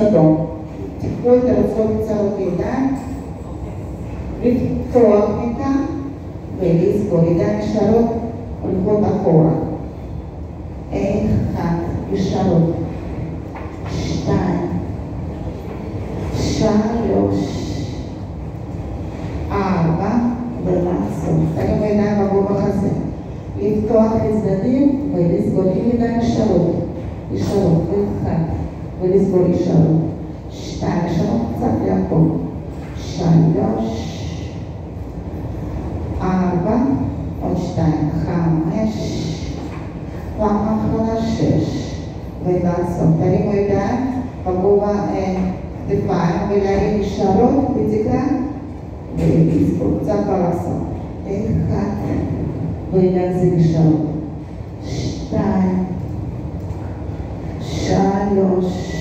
אדום. תקחו את הלוחות קצרות בידיים, לפתוח איתם ולסגור ידיים ישרות הולכות אחורה. אחד, ישרות, שתיים, שלוש, ארבע, ולעצור. תרים ידיים בגובה החזה. לפתוח לצדדים ולסגור ידיים ישרות. ישרות, אחד. ולסגור ישרות. שתיים, ישרות קצת לאחור. שלוש, ארבע, עוד שתיים, חמש, פעם אחרונה שש. ולעצור. תרימו ידיים בגובה כתפיים ולהרים ישרות בתקרה ולסגור. קצת לעשות. אחד, ולהחזיר ישרות. a Dios.